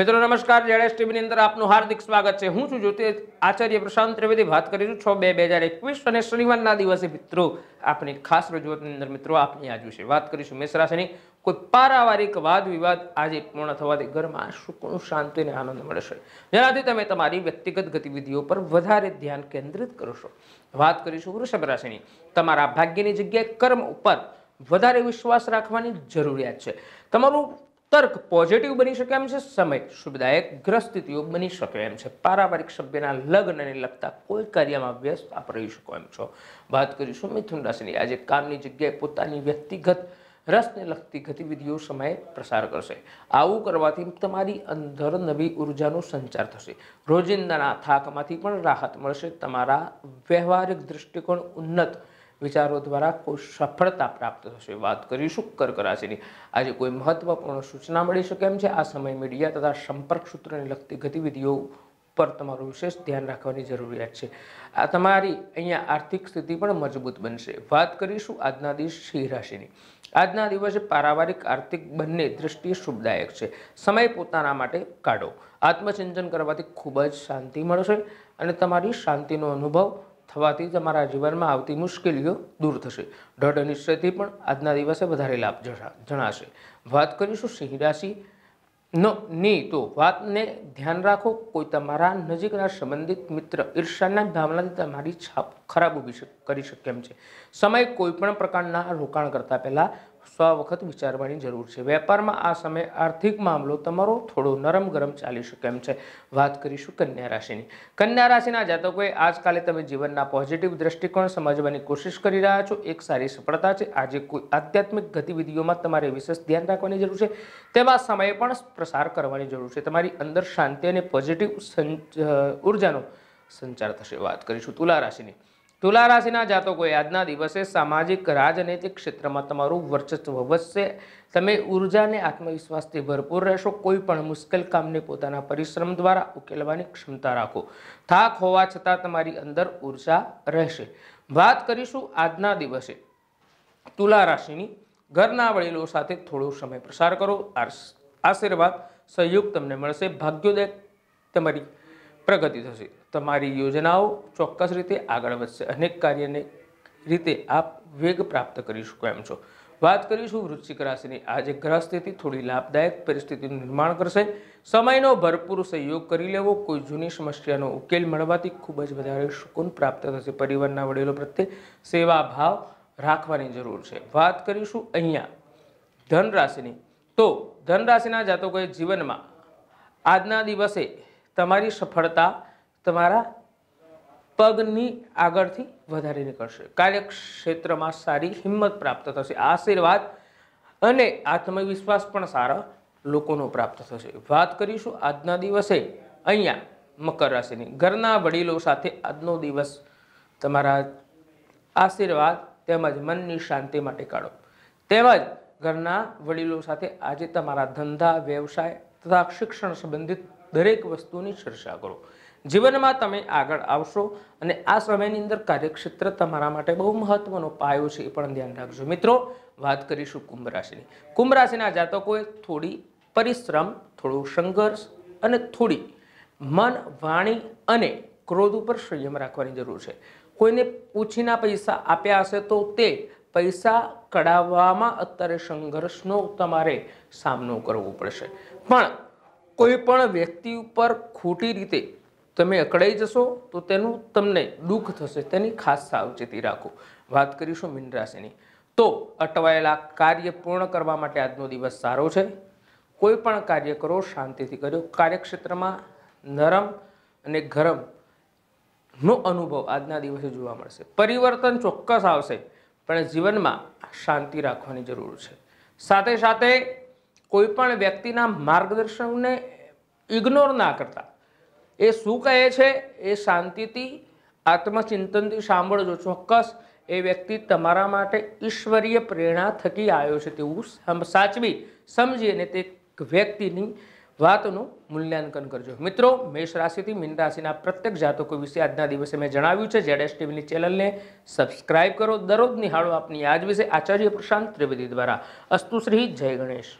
મિત્રો, નમસ્કાર. જેડેસ ટીવીની અંદર આપનું હાર્દિક સ્વાગત છે. હું છું જ્યોતિ આચાર્ય પ્રશાંત ત્રિવેદી. વાત કરીશું છ બે બે હજાર એકવીસ અને શનિવારના દિવસે મિત્રો, આપની ખાસ રજૂઆતની અંદર મિત્રો, આપની આજ વિશે વાત કરીશું મેષ કોઈ પારાવારિક વાદ, વિવાદ આજે પૂર્ણ થવાથી ઘરમાં સુકૂન, શાંતિ અને આનંદ મળશે. જેનાથી તમે તમારી વ્યક્તિગત ગતિવિધિઓ પર વધારે ધ્યાન કેન્દ્રિત કરશો વાત કરીશું વૃષભ રાશિની. તમારા ભાગ્યની જગ્યાએ કર્મ ઉપર વધારે વિશ્વાસ રાખવાની જરૂરિયાત છે. તમારું તર્ક પોઝિટિવ બની શકે એમ છે, સમય શુભદાયક ગ્રહસ્થિતિઓ બની શકે એમ છે. પારિવારિક સભ્યના લગ્નને લગતા કોઈ કાર્યમાં વ્યસ્ત આપ રહી શકો એમ છો. વાત કરીશું મિથુન રાશિની. આજે કામની જગ્યાએ પોતાની વ્યક્તિગત રસને લગતી ગતિવિધિઓ સમયે પ્રસાર કરશે. આવું કરવાથી તમારી અંદર નવી ઉર્જાનો સંચાર થશે. રોજિંદાના થાકમાંથી પણ રાહત મળશે. તમારા વ્યવહારિક દૃષ્ટિકોણ ઉન્નત વિચારો દ્વારા કોઈ સફળતા પ્રાપ્ત થશે. વાત કરીશું કર્ક રાશિની આજે કોઈ મહત્વપૂર્ણ સૂચના મળી શકે એમ છે? આ સમય મીડિયા તથા સંપર્ક સૂત્રને લગતી ગતિવિધિઓ પર તમારું વિશેષ ધ્યાન રાખવાની જરૂરિયાત છે. આ તમારી અહીંયા આર્થિક સ્થિતિ પણ મજબૂત બનશે. વાત કરીશું આજના દિવસ સિંહ રાશિની. આજના દિવસે પારિવારિક, આર્થિક બંને દૃષ્ટિએ શુભદાયક છે. સમય પોતાના માટે કાઢો. આત્મચિંતન કરવાથી ખૂબ જ શાંતિ મળશે અને તમારી શાંતિનો અનુભવ થવાથી તમારા જીવનમાં આવતી મુશ્કેલીઓ દૂર થશે. દઢ નિશ્ચયથી પણ આજના દિવસે વધારે લાભ જણાશે. વાત કરીશું સિંહ રાશિ નો તો વાતને ધ્યાન રાખો, કોઈ તમારા નજીકના સંબંધિત મિત્ર ઈર્ષાના ભાવનાથી તમારી છાપ ખરાબ ઊભી કરી શકે એમ છે. સમય કોઈ પણ પ્રકારના રોકાણ કરતાં પહેલા સો વખત વિચારવાની જરૂર છે. વેપારમાં આ સમયે આર્થિક મામલો તમારો થોડો નરમ ગરમ ચાલી શકે એમ છે. વાત કરીશું કન્યા રાશિની. કન્યા રાશિના જાતકોએ આજકાલે તમે જીવનના પોઝિટિવ દ્રષ્ટિકોણ સમજવાની કોશિશ કરી રહ્યા છો. એક સારી સફળતા છે. આજે કોઈ આધ્યાત્મિક ગતિવિધિઓમાં તમારે વિશેષ ધ્યાન રાખવાની જરૂર છે. તેમાં સમયે પણ પ્રસાર કરવાની જરૂર છે. તમારી અંદર શાંતિ અને પોઝિટિવ ઉર્જાનો સંચાર થશે. વાત કરીશું તુલા રાશિની. તુલા રાશિના જાતકોએ આજના દિવસે સામાજિક રાજનૈતિક ક્ષેત્રમાં તમારું વર્ચસ્વ વધશે. તમે ઉર્જાને આત્મવિશ્વાસથી ભરપૂર રહેશો. કોઈ પણ મુશ્કેલ કામને પોતાના પરિશ્રમ દ્વારા ઉકેલવાની ક્ષમતા રાખો. થાક હોવા છતાં તમારી અંદર ઊર્જા રહેશે. વાત કરીશું આજના દિવસે તુલા રાશિની. ઘરના વડીલો સાથે થોડો સમય પ્રસાર કરો. આશીર્વાદ, સહયોગ તમને મળશે. ભાગ્યોદય તમારી પ્રગતિ થશે. તમારી યોજનાઓ ચોક્કસ રીતે આગળ વધશે. અનેક કાર્યને રીતે આપ વેગ પ્રાપ્ત કરી શકો એમ છો. વાત કરીશું વૃશ્ચિક રાશિની. આજે ગ્રહ સ્થિતિ થોડી લાભદાયક પરિસ્થિતિનું નિર્માણ કરશે. સમયનો ભરપૂર સહયોગ કરી લેવો. કોઈ જૂની સમસ્યાનો ઉકેલ મળવાથી ખૂબ જ વધારે સુકૂન પ્રાપ્ત થશે. પરિવારના વડીલો પ્રત્યે સેવા ભાવ રાખવાની જરૂર છે. વાત કરીશું અહીંયા ધન રાશિની તો ધન રાશિના જાતકોએ જીવનમાં આજના દિવસે તમારી સફળતા તમારા પગની આગળથી વધારે નીકળશે. કાર્યક્ષેત્રમાં સારી હિંમત પ્રાપ્ત થશે, આશીર્વાદ અને આત્મવિશ્વાસ પણ સારા લોકોનો પ્રાપ્ત થશે. વાત કરીશું આજના દિવસે અહીંયા મકર રાશિની. ઘરના વડીલો સાથે આજનો દિવસ તમારા આશીર્વાદ તેમજ મનની શાંતિ માટે કાઢો. તેમજ ઘરના વડીલો સાથે આજે તમારા ધંધા, વ્યવસાય તથા શિક્ષણ સંબંધિત દરેક વસ્તુની ચર્ચા કરો. જીવનમાં તમે આગળ આવશો અને આ સમયની અંદર કાર્યક્ષેત્ર તમારા માટે બહુ મહત્વનો પાયો છે એ પણ ધ્યાન રાખજો. મિત્રો, વાત કરીશું કુંભ રાશિની. કુંભ રાશિના જાતકોએ થોડી પરિશ્રમ, થોડો સંઘર્ષ અને થોડી મન, વાણી અને ક્રોધ ઉપર સંયમ રાખવાની જરૂર છે. કોઈને પૂછીના પૈસા આપ્યા હશે તો તે પૈસા કઢાવવામાં અત્યારે સંઘર્ષનો તમારે સામનો કરવો પડશે. પણ કોઈ પણ વ્યક્તિ ઉપર ખોટી રીતે તમે અકળાઈ જશો, તો તેનું તમને દુઃખ થશે. તેની ખાસ સાવચેતી રાખો. વાત કરીશું મીન રાશિની. તો અટવાયેલા કાર્ય પૂર્ણ કરવા માટે આજનો દિવસ સારો છે. કોઈ પણ કાર્ય કરો, શાંતિથી કર્યો કાર્યક્ષેત્રમાં નરમ અને ગરમ નો અનુભવ આજના દિવસે જોવા મળશે. પરિવર્તન ચોક્કસ આવશે, પણ જીવનમાં શાંતિ રાખવાની જરૂર છે. સાથે સાથે કોઈ પણ વ્યક્તિના માર્ગદર્શનને ઇગ્નોર ના કરતા. એ શું કહે છે? એ શાંતિથી આત્મચિંતનથી સાંભળજો. ચોક્કસ એ વ્યક્તિ તમારા માટે ઈશ્વરીય પ્રેરણા થકી આવ્યો છે તેવું સાચવી, સમજી અને તે વ્યક્તિની વાતનું મૂલ્યાંકન કરજો. મિત્રો, મેષ રાશિથી મીન રાશિના પ્રત્યેક જાતકો વિશે આજના દિવસે મેં જણાવ્યું છે. જેડેસ ટીવીની ચેનલને સબસ્ક્રાઇબ કરો. દરરોજ નિહાળો આપની આજ વિશે આચાર્ય પ્રશાંત ત્રિવેદી દ્વારા. અસ્તુ શ્રી જય ગણેશ.